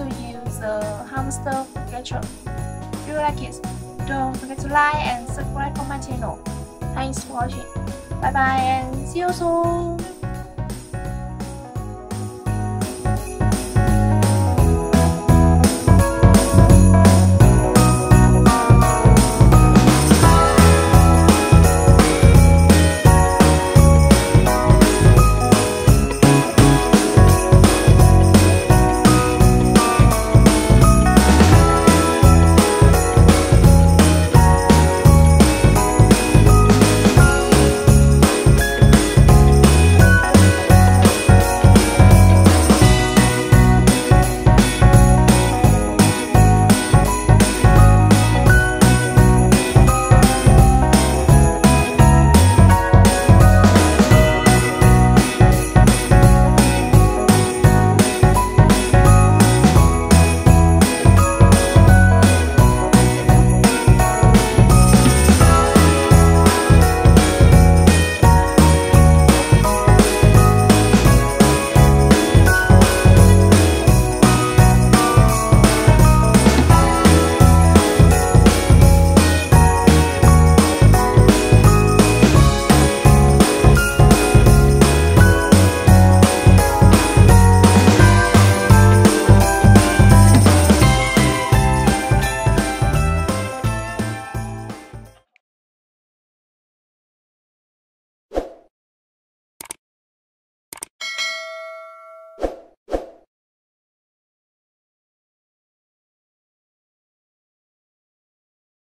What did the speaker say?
I to the hamster catcher. If you like it, don't forget to like and subscribe for my channel. Thanks for watching. Bye bye and see you soon.